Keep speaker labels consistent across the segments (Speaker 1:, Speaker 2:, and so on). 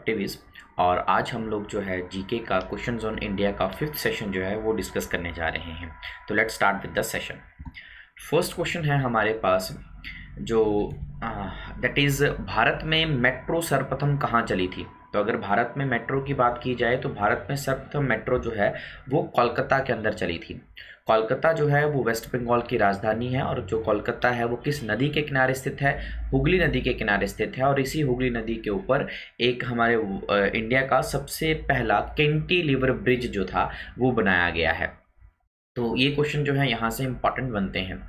Speaker 1: Activities और आज हम लोग जो है जीके का क्वेश्चन ऑन इंडिया का फिफ्थ सेशन जो है, वो डिस्कस करने जा रहे हैं। तो let's start with the session first question है हमारे पास, जो दैट इज़ भारत में मेट्रो सर्वप्रथम कहाँ चली थी? तो अगर भारत में मेट्रो की बात की जाए तो भारत में सर्वप्रथम मेट्रो जो है, वो कोलकाता के अंदर चली थी। कोलकाता जो है, वो वेस्ट बंगाल की राजधानी है और जो कोलकाता है, वो किस नदी के किनारे स्थित है? हुगली नदी के किनारे स्थित है और इसी हुगली नदी के ऊपर एक हमारे इंडिया का सबसे पहला कैंटिलीवर ब्रिज जो था, वो बनाया गया है। तो ये क्वेश्चन जो है यहाँ से इंपॉर्टेंट बनते हैं।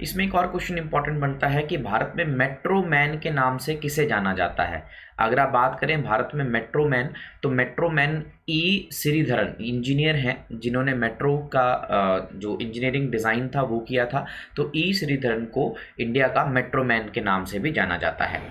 Speaker 1: इसमें एक और क्वेश्चन इंपॉर्टेंट बनता है कि भारत में मेट्रो मैन के नाम से किसे जाना जाता है? अगर आप बात करें भारत में मेट्रो मैन तो metro man E Sreedharan engineer हैं, जिन्होंने मेट्रो का जो इंजीनियरिंग डिज़ाइन था, वो किया था। तो ई श्रीधरन को इंडिया का मेट्रो मैन के नाम से भी जाना जाता है।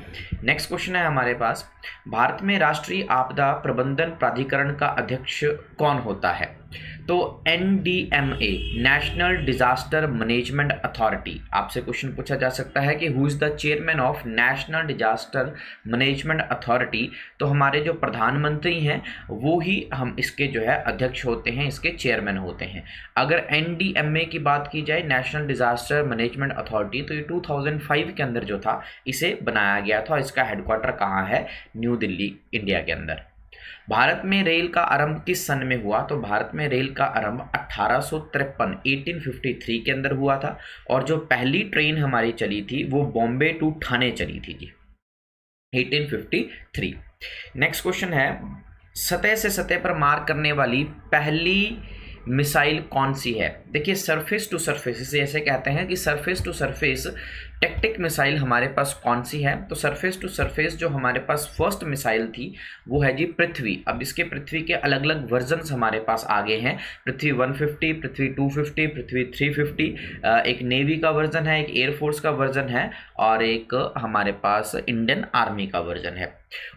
Speaker 1: नेक्स्ट क्वेश्चन है हमारे पास। भारत में राष्ट्रीय आपदा प्रबंधन प्राधिकरण का अध्यक्ष कौन होता है? तो N D M A national disaster management authority आपसे क्वेश्चन पूछा जा सकता है कि who is the chairman of national disaster management authority तो हमारे जो प्रधानमंत्री हैं, वो ही हम इसके जो है अध्यक्ष होते हैं, इसके चेयरमैन होते हैं। अगर एन डी एम ए की बात की जाए नेशनल डिजास्टर मैनेजमेंट अथॉरिटी तो ये 2005 के अंदर जो था, इसे बनाया गया था इसका हेडक्वार्टर कहाँ है? न्यू दिल्ली इंडिया के अंदर। भारत में रेल का आरंभ किस सन में हुआ? तो भारत में रेल का आरंभ अट्ठारह 1853 के अंदर हुआ था और जो पहली ट्रेन हमारी चली थी, वो बॉम्बे टू ठाणे चली थी जी 1853 नेक्स्ट क्वेश्चन है, सतह से सतह पर मार करने वाली पहली मिसाइल कौन सी है? देखिए सरफेस टू सरफेस इसे ऐसे कहते हैं कि surface to surface tactic missile हमारे पास कौन सी है? तो सरफेस टू सरफेस जो हमारे पास फ़र्स्ट मिसाइल थी, वो है जी पृथ्वी। अब इसके पृथ्वी के अलग अलग वर्जन हमारे पास आ गए हैं। पृथ्वी 150 पृथ्वी 250 पृथ्वी 350 एक नेवी का वर्जन है, एक एयरफोर्स का वर्जन है और एक हमारे पास इंडियन आर्मी का वर्जन है।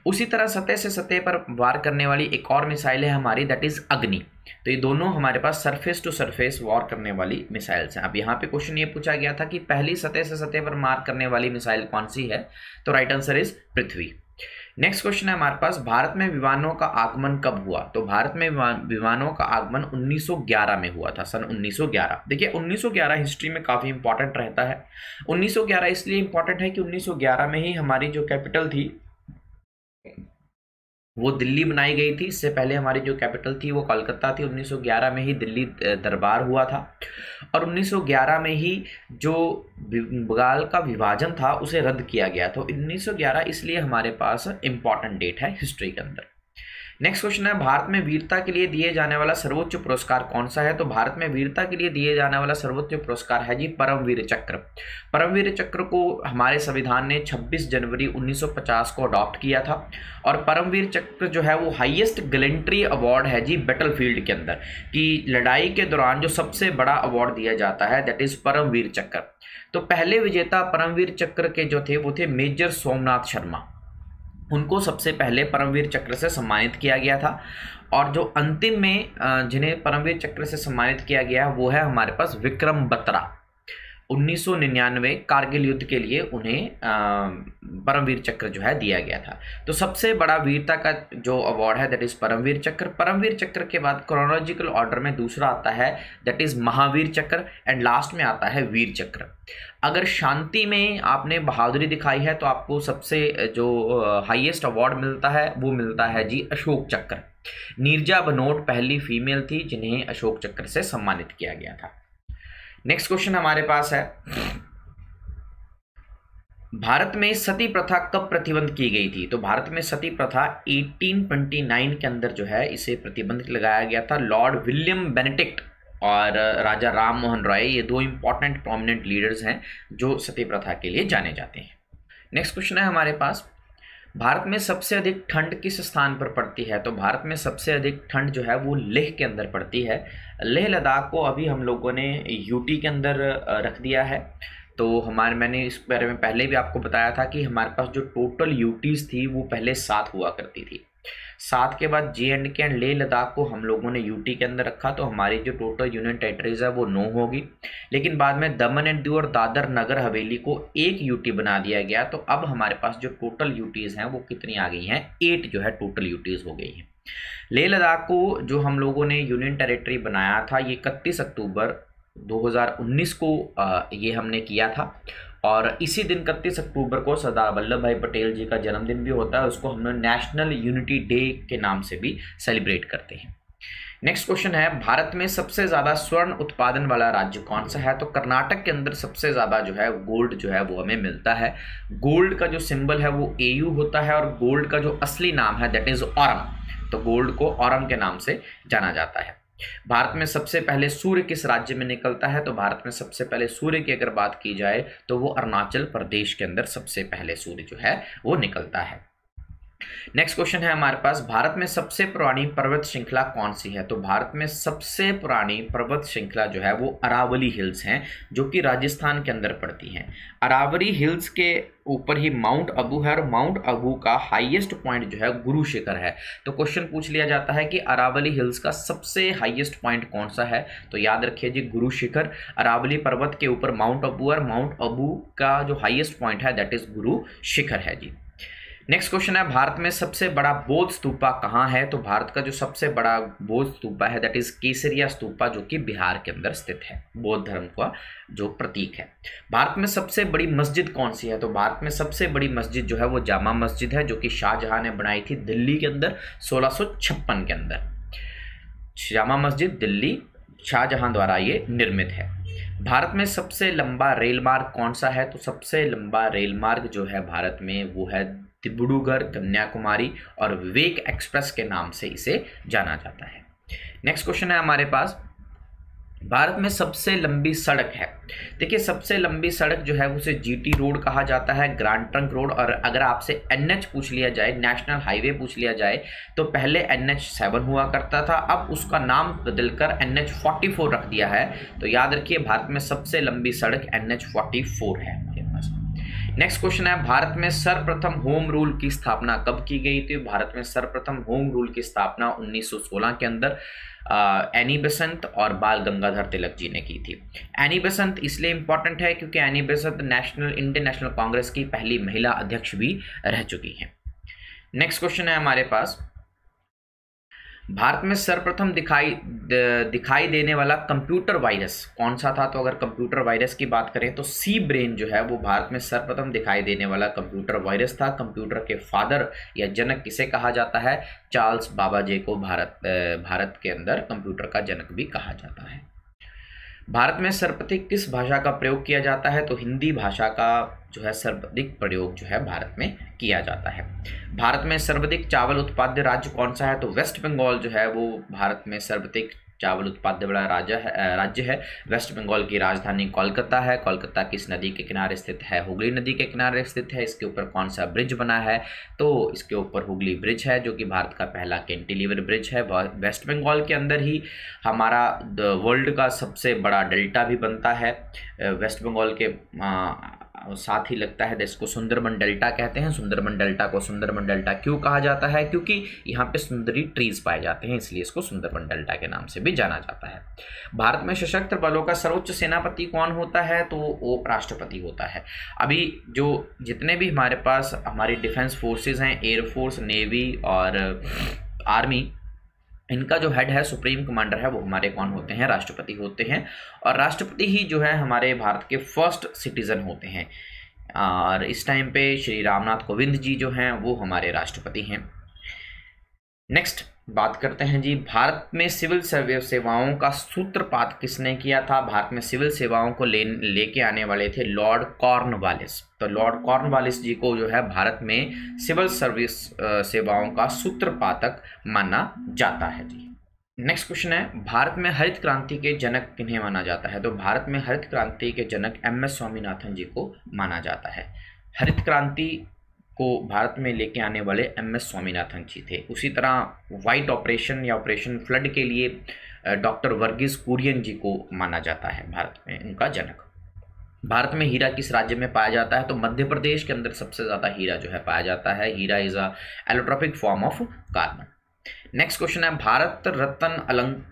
Speaker 1: उसी तरह सतह से सतह पर वार करने वाली एक और मिसाइल है हमारी दैट इज़ अग्नि। तो ये दोनों हमारे पास सरफेस टू सरफेस वॉर करने वाली मिसाइल्स हैं। अब यहाँ पे क्वेश्चन ये पूछा गया था कि पहली सतह से सतह पर मार करने वाली मिसाइल कौन सी है? तो right answer is Prithvi. Next question है हमारे पास, भारत में विमानों का आगमन कब हुआ? तो भारत में विमानों का आगमन 1911 में हुआ था, सन 1911 देखिए 1911 हिस्ट्री में काफ़ी इंपॉर्टेंट रहता है। 1911 इसलिए इंपॉर्टेंट है कि 1911 में ही हमारी जो कैपिटल थी वो दिल्ली बनाई गई थी। इससे पहले हमारी जो कैपिटल थी वो कोलकाता थी। 1911 में ही दिल्ली दरबार हुआ था। और 1911 में ही जो बंगाल का विभाजन था, उसे रद्द किया गया तो 1911 इसलिए हमारे पास इंपॉर्टेंट डेट है हिस्ट्री के अंदर। नेक्स्ट क्वेश्चन है, भारत में वीरता के लिए दिए जाने वाला सर्वोच्च पुरस्कार कौन सा है? तो भारत में वीरता के लिए दिए जाने वाला सर्वोच्च पुरस्कार है जी परमवीर चक्र। परमवीर चक्र को हमारे संविधान ने 26 जनवरी 1950 को अडॉप्ट किया था और परमवीर चक्र जो है वो हाईएस्ट गलेंट्री अवार्ड है जी बैटल फ़ील्ड के अंदर कि लड़ाई के दौरान जो सबसे बड़ा अवार्ड दिया जाता है दैट इज़ परमवीर चक्र। तो पहले विजेता परमवीर चक्र के जो थे, वो थे मेजर सोमनाथ शर्मा। उनको सबसे पहले परमवीर चक्र से सम्मानित किया गया था। और जो अंतिम में जिन्हें परमवीर चक्र से सम्मानित किया गया वो है हमारे पास विक्रम बत्रा। 1999 कारगिल युद्ध के लिए उन्हें परमवीर चक्र जो है दिया गया था। तो सबसे बड़ा वीरता का जो अवार्ड है दैट इज़ परमवीर चक्र। परमवीर चक्र के बाद क्रोनोलॉजिकल ऑर्डर में दूसरा आता है दैट इज़ महावीर चक्र एंड लास्ट में आता है वीर चक्र। अगर शांति में आपने बहादुरी दिखाई है तो आपको सबसे जो हाईएस्ट अवार्ड मिलता है, वो मिलता है जी अशोक चक्र। नीरजा बनोट पहली फीमेल थी, जिन्हें अशोक चक्र से सम्मानित किया गया था। नेक्स्ट क्वेश्चन हमारे पास है। भारत में सती प्रथा कब प्रतिबंध की गई थी? तो भारत में सती प्रथा 1829 के अंदर जो है, इसे प्रतिबंध लगाया गया था। लॉर्ड विलियम बेनेटिक्ट और राजा राम मोहन रॉय, ये दो इंपॉर्टेंट प्रोमिनेंट लीडर्स हैं, जो सती प्रथा के लिए जाने जाते हैं। नेक्स्ट क्वेश्चन है हमारे पास। भारत में सबसे अधिक ठंड किस स्थान पर पड़ती है? तो भारत में सबसे अधिक ठंड जो है वो लेह के अंदर पड़ती है। लेह लद्दाख को अभी हम लोगों ने यूटी के अंदर रख दिया है। तो हमारे, मैंने इस बारे में पहले भी आपको बताया था कि हमारे पास जो टोटल यूटीज़ थी वो पहले सात हुआ करती थी। साथ के बाद जे एंड के एंड ले लद्दाख को हम लोगों ने यूटी के अंदर रखा तो हमारी जो टोटल यूनियन टेरिटरीज है वो नौ होगी। लेकिन बाद में दमन एंड दीव और दादर नगर हवेली को एक यूटी बना दिया गया तो अब हमारे पास जो टोटल यूटीज़ हैं वो कितनी आ गई हैं? एट जो है टोटल यूटीज़ हो गई हैं। लेह लद्दाख को जो हम लोगों ने यूनियन टेरिटरी बनाया था, ये इकतीस अक्टूबर 2019 को ये हमने किया था। और इसी दिन इकतीस अक्टूबर को सरदार वल्लभ भाई पटेल जी का जन्मदिन भी होता है, उसको हम लोग नेशनल यूनिटी डे के नाम से भी सेलिब्रेट करते हैं। नेक्स्ट क्वेश्चन है, भारत में सबसे ज़्यादा स्वर्ण उत्पादन वाला राज्य कौन सा है? तो कर्नाटक के अंदर सबसे ज़्यादा जो है गोल्ड जो है, वो हमें मिलता है। गोल्ड का जो सिंबल है, वो ए होता है और गोल्ड का जो असली नाम है दैट इज़ औरम तो गोल्ड को औरम के नाम से जाना जाता है। भारत में सबसे पहले सूर्य किस राज्य में निकलता है? तो भारत में सबसे पहले सूर्य की अगर बात की जाए तो वो अरुणाचल प्रदेश के अंदर सबसे पहले सूर्य जो है, वो निकलता है। नेक्स्ट क्वेश्चन है हमारे पास, भारत में सबसे पुरानी पर्वत श्रृंखला कौन सी है? तो भारत में सबसे पुरानी पर्वत श्रृंखला जो है वो अरावली हिल्स हैं, जो कि राजस्थान के अंदर पड़ती हैं। अरावली हिल्स के ऊपर ही माउंट अबू है और माउंट अबू का हाईएस्ट पॉइंट जो है गुरु शिखर है। तो क्वेश्चन पूछ लिया जाता है कि अरावली हिल्स का सबसे हाईएस्ट पॉइंट कौन सा है? तो याद रखिए जी, गुरु शिखर। अरावली पर्वत के ऊपर माउंट अबू और माउंट अबू का जो हाईएस्ट पॉइंट है दैट इज़ गुरु शिखर है जी। नेक्स्ट क्वेश्चन है, भारत में सबसे बड़ा बौद्ध स्तूपा कहाँ है? तो भारत का जो सबसे बड़ा बौद्ध स्तूपा है दैट इज़ केसरिया स्तूपा, जो कि बिहार के अंदर स्थित है, बौद्ध धर्म का जो प्रतीक है। भारत में सबसे बड़ी मस्जिद कौन सी है? तो भारत में सबसे बड़ी मस्जिद जो है, वो जामा मस्जिद है, जो कि शाहजहां ने बनाई थी दिल्ली के अंदर, सोलह के अंदर। जामा मस्जिद दिल्ली, शाहजहां द्वारा ये निर्मित है। भारत में सबसे लंबा रेल मार्ग कौन सा है? तो सबसे लंबा रेल मार्ग जो है भारत में, वो है डिब्रूगढ़ कन्याकुमारी और विवेक एक्सप्रेस के नाम से इसे जाना जाता है। नेक्स्ट क्वेश्चन है हमारे पास। भारत में सबसे लंबी सड़क है। देखिए, सबसे लंबी सड़क जो है, उसे जीटी रोड कहा जाता है ग्रांड ट्रंक रोड और अगर आपसे एनएच पूछ लिया जाए नेशनल हाईवे पूछ लिया जाए तो पहले एनएच सेवन हुआ करता था, अब उसका नाम बदलकर एनएच फोर्टी फोर रख दिया है। तो याद रखिए, भारत में सबसे लंबी सड़क एनएच फोर्टी फोर है। नेक्स्ट क्वेश्चन है, भारत में सर्वप्रथम होम रूल की स्थापना कब की गई थी? भारत में सर्वप्रथम होम रूल की स्थापना 1916 के अंदर एनी बेसंत और बाल गंगाधर तिलक जी ने की थी। एनी बेसंत इसलिए इंपॉर्टेंट है क्योंकि Annie Besant national Indian national Congress की पहली महिला अध्यक्ष भी रह चुकी हैं। नेक्स्ट क्वेश्चन है हमारे पास भारत में सर्वप्रथम दिखाई दिखाई देने वाला कंप्यूटर वायरस, कौन सा था? तो अगर कंप्यूटर वायरस की बात करें तो सी ब्रेन जो है, वो भारत में सर्वप्रथम दिखाई देने वाला कंप्यूटर वायरस था। कंप्यूटर के फादर या जनक किसे कहा जाता है? चार्ल्स बाबा जे को भारत भारत के अंदर कंप्यूटर का जनक भी कहा जाता है। भारत में सर्वाधिक किस भाषा का प्रयोग किया जाता है? तो हिंदी भाषा का जो है सर्वाधिक प्रयोग जो है भारत में किया जाता है। भारत में सर्वाधिक चावल उत्पाद्य राज्य कौन सा है? तो वेस्ट बंगाल जो है वो भारत में सर्वाधिक चावल उत्पाद्य बड़ा राजा है राज्य है। वेस्ट बंगाल की राजधानी कोलकाता है। कोलकाता किस नदी के किनारे स्थित है? हुगली नदी के किनारे स्थित है। इसके ऊपर कौन सा ब्रिज बना है? तो इसके ऊपर हुगली ब्रिज है, जो कि भारत का पहला कैंटिलीवर ब्रिज है। वेस्ट बंगाल के अंदर ही हमारा वर्ल्ड का सबसे बड़ा डेल्टा भी बनता है। वेस्ट बंगाल के साथ ही लगता है इसको सुंदरबन डेल्टा कहते हैं, सुंदरबन डेल्टा को सुंदरबन डेल्टा क्यों कहा जाता है? क्योंकि यहाँ पे सुंदरी ट्रीज पाए जाते हैं, इसलिए इसको सुंदरबन डेल्टा के नाम से भी जाना जाता है। भारत में सशस्त्र बलों का सर्वोच्च सेनापति कौन होता है? तो वो राष्ट्रपति होता है। अभी जो जितने भी हमारे पास, हमारी डिफेंस फोर्सेज हैं एयरफोर्स नेवी और आर्मी इनका जो हेड है, सुप्रीम कमांडर है, वो हमारे कौन होते हैं? राष्ट्रपति होते हैं। और राष्ट्रपति ही जो है, हमारे भारत के फ़र्स्ट सिटीज़न होते हैं। और इस टाइम पे श्री रामनाथ कोविंद जी जो हैं, वो हमारे राष्ट्रपति हैं। नेक्स्ट बात करते हैं जी, भारत में सिविल सेवाओं का सूत्रपात किसने किया था? भारत में सिविल सेवाओं को ले लेके आने वाले थे लॉर्ड कॉर्नवालिस। तो लॉर्ड कॉर्नवालिस जी को जो है भारत में सिविल सर्विस सेवाओं का सूत्रपातक माना जाता है जी। नेक्स्ट क्वेश्चन है, भारत में हरित क्रांति के जनक किन्हें माना जाता है? तो भारत में हरित क्रांति के जनक एम एस स्वामीनाथन जी को माना जाता है। हरित क्रांति को भारत में लेके आने वाले एम एस स्वामीनाथन जी थे। उसी तरह वाइट ऑपरेशन या ऑपरेशन फ्लड के लिए डॉक्टर वर्गीस कुरियन जी को माना जाता है भारत में उनका जनक। भारत में हीरा किस राज्य में पाया जाता है? तो मध्य प्रदेश के अंदर सबसे ज़्यादा हीरा जो है पाया जाता है। Hira is a allotropic form of carbon next question है, भारत रत्न अलंक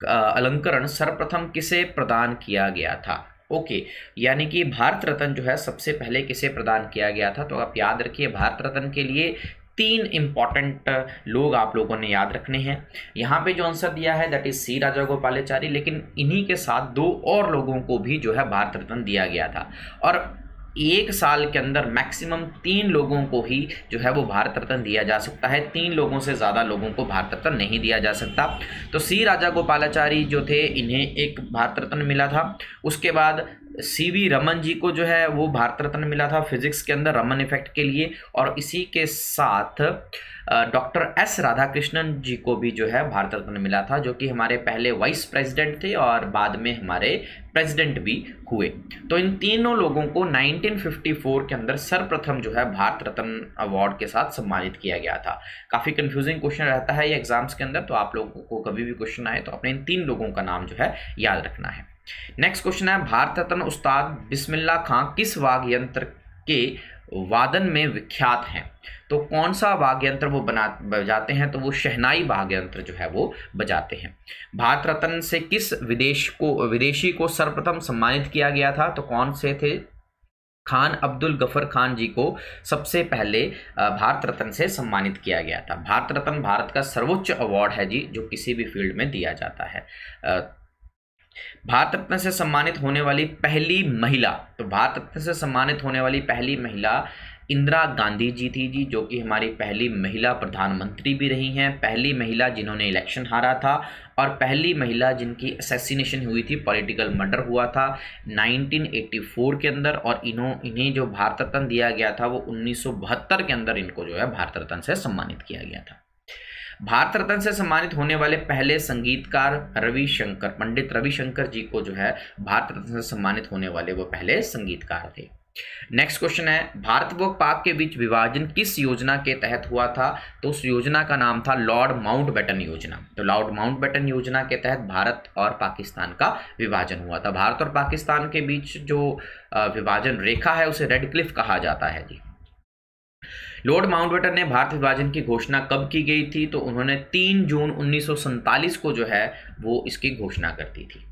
Speaker 1: अलंकरण सर्वप्रथम किसे प्रदान किया गया था? ओके, यानी कि भारत रत्न जो है सबसे पहले किसे प्रदान किया गया था? तो आप याद रखिए, भारत रत्न के लिए तीन इंपॉर्टेंट लोग आप लोगों ने याद रखने हैं। यहाँ पे जो आंसर दिया है that is C Rajagopalachari लेकिन इन्हीं के साथ दो और लोगों को भी जो है भारत रत्न दिया गया था। और एक साल के अंदर मैक्सिमम तीन लोगों को ही जो है वो भारत रत्न दिया जा सकता है। तीन लोगों से ज़्यादा लोगों को भारत रत्न नहीं दिया जा सकता। तो सी राजा गोपालाचारी जो थे, इन्हें एक भारत रत्न मिला था। उसके बाद सी वी रमन जी को जो है वो भारत रत्न मिला था फिजिक्स के अंदर, रमन इफ़ेक्ट के लिए। और इसी के साथ डॉक्टर एस राधाकृष्णन जी को भी जो है भारत रत्न मिला था, जो कि हमारे पहले वाइस प्रेसिडेंट थे और बाद में हमारे प्रेसिडेंट भी हुए। तो इन तीनों लोगों को 1954 के अंदर सर्वप्रथम जो है भारत रत्न अवार्ड के साथ सम्मानित किया गया था। काफ़ी कंफ्यूजिंग क्वेश्चन रहता है ये एग्ज़ाम्स के अंदर तो आप लोगों को कभी भी क्वेश्चन आए तो अपने इन तीन लोगों का नाम जो है याद रखना है। नेक्स्ट क्वेश्चन है भारत रत्न उस्ताद बिस्मिल्ला खां किस वाग यंत्र के वादन में विख्यात हैं? तो कौन सा वाद्य यंत्र वो बना, बजाते हैं? तो वो शहनाई वाद्य यंत्र जो है वो बजाते हैं। भारत रत्न से किस विदेश को, विदेशी को सर्वप्रथम सम्मानित किया गया था? तो कौन से थे? खान अब्दुल गफर खान जी को सबसे पहले भारत रत्न से सम्मानित किया गया था। भारत रत्न भारत का सर्वोच्च अवार्ड है जी, जो किसी भी फ़ील्ड में दिया जाता है। भारत रत्न से सम्मानित होने वाली पहली महिला तो भारत रत्न से सम्मानित होने वाली पहली महिला इंदिरा गांधी जी थी जी, जो कि हमारी पहली महिला प्रधानमंत्री भी रही हैं। पहली महिला जिन्होंने इलेक्शन हारा था और पहली महिला जिनकी असैसिनेशन हुई थी पॉलिटिकल मर्डर हुआ था 1984 के अंदर और इन्हों, इन्हें जो भारत रत्न दिया गया था, वो उन्नीस सौ बहत्तर के अंदर इनको जो है भारत रत्न से सम्मानित किया गया था। भारत रत्न से सम्मानित होने वाले पहले संगीतकार रविशंकर पंडित रविशंकर जी को जो है भारत रत्न से सम्मानित होने वाले वो पहले संगीतकार थे। नेक्स्ट क्वेश्चन है, भारत व पाक के बीच विभाजन किस योजना के तहत हुआ था? तो उस योजना का नाम था लॉर्ड माउंट बेटन योजना। तो लॉर्ड माउंट बेटन योजना के तहत भारत और पाकिस्तान का विभाजन हुआ था। भारत और पाकिस्तान के बीच जो विभाजन रेखा है, उसे रेड क्लिफ कहा जाता है जी। लॉर्ड माउंटबेटन ने भारत विभाजन की घोषणा कब की गई थी? तो उन्होंने 3 जून उन्नीस को जो है, वो इसकी घोषणा कर दी थी।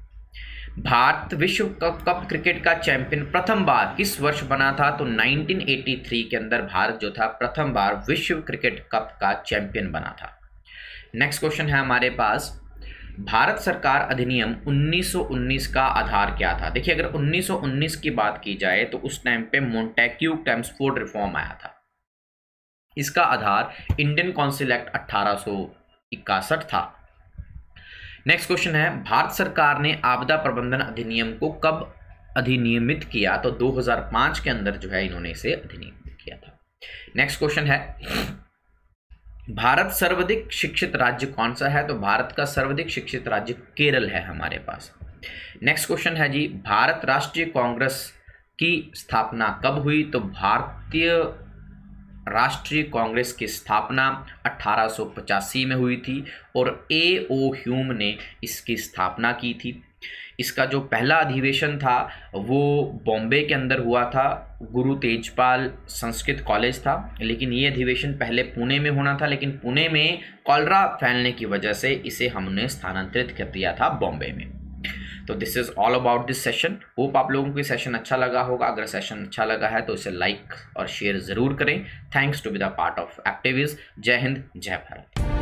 Speaker 1: भारत विश्व कप क्रिकेट का चैंपियन प्रथम बार किस वर्ष बना था? तो 1983 के अंदर भारत जो था, प्रथम बार विश्व क्रिकेट कप का चैंपियन बना था। नेक्स्ट क्वेश्चन है हमारे पास। भारत सरकार अधिनियम 1919 का आधार क्या था? देखिए, अगर 1919 की बात की जाए तो उस टाइम पे मोन्टेक्यू टेम्सफोर्ड रिफॉर्म आया था। इसका आधार इंडियन काउंसिल एक्ट अट्ठारह था। नेक्स्ट क्वेश्चन है, भारत सरकार ने आपदा प्रबंधन अधिनियम को कब अधिनियमित किया? तो 2005 के अंदर जो है इन्होंने इसे अधिनियमित किया था। नेक्स्ट क्वेश्चन है, भारत सर्वाधिक शिक्षित राज्य कौन सा है? तो भारत का सर्वाधिक शिक्षित राज्य केरल है हमारे पास। नेक्स्ट क्वेश्चन है जी, भारत राष्ट्रीय कांग्रेस की स्थापना कब हुई? तो भारतीय राष्ट्रीय कांग्रेस की स्थापना अट्ठारह में हुई थी और ए ओ ह्यूम ने इसकी स्थापना की थी। इसका जो पहला अधिवेशन था, वो बॉम्बे के अंदर हुआ था। गुरु तेजपाल संस्कृत कॉलेज था, लेकिन ये अधिवेशन पहले पुणे में होना था, लेकिन पुणे में कॉलरा फैलने की वजह से इसे हमने स्थानांतरित कर दिया था बॉम्बे में। तो this is all about this session hope आप लोगों को सेशन अच्छा लगा होगा। अगर सेशन अच्छा लगा है तो इसे लाइक और शेयर ज़रूर करें। Thanks to be the part of activities जय हिंद जय भारत